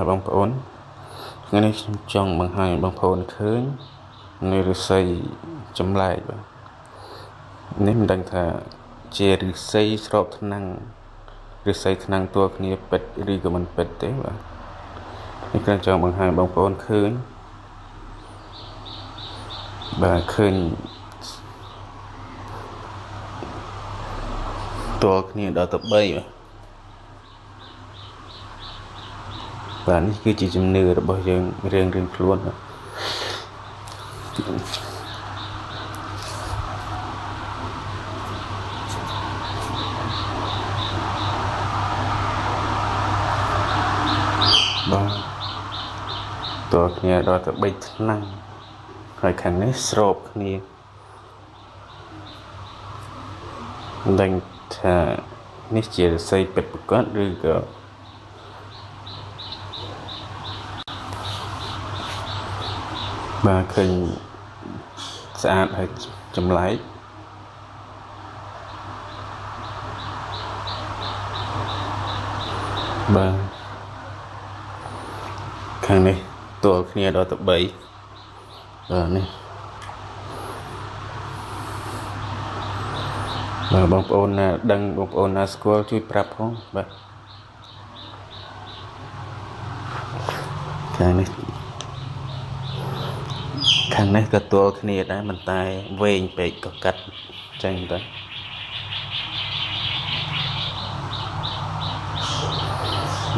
បងប្អូនថ្ងៃនេះខ្ញុំចង់បង្ហាញបងប្អូនឃើញនៅឫស្សីចម្លែកបាទនេះមិនដឹងថាជាឫស្សីស្របថ្នាំងឫស្សីថ្នាំងតួគ្នាពិតឬក៏មិនពិតទេបាទនេះខ្ញុំចង់បង្ហាញបងប្អូនឃើញបាទឃើញតួគ្នាដល់ទៅ3បាទ បាទនេះគឺជាជំនឿរបស់យើងរៀងរៀងខ្លួនបាទតើគ្នាដល់ទៅ3ឆ្នាំហើយខាងនេះស្របគ្នាមិនដឹងថានេះជារស័យពិតប្រកបឬក៏ បាទឃើញស្អាតហើយចម្លែកបាទខាងនេះទល់គ្នាដល់ទៅ3បាទនេះបាទបងប្អូនណាដឹងបងប្អូនណាស្គាល់ជួយប្រាប់ផងបាទខាងនេះ ខាងនេះក៏ទល់គ្នាដែរប៉ុន្តែវែងពេកក៏កាត់ចឹងទៅ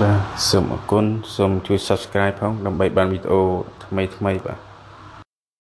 បាទសូមអរគុណសូមជួយ Subscribe ផងដើម្បីបានវីដេអូថ្មីថ្មីបាទ